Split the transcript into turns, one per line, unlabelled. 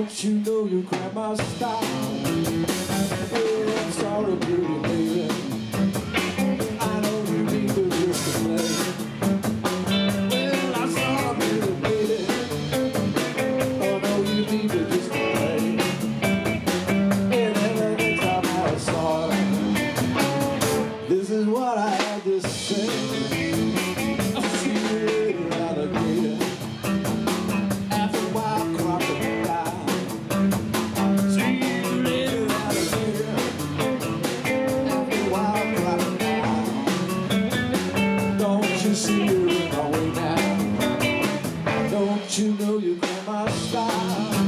Don't you know your grandma's style? Yeah, I'm sorry, pretty baby. I know you need to just to play. Well, I'm sorry, pretty baby. Oh, no, you need to just to play. And every time I saw her, this is what I had to say. side.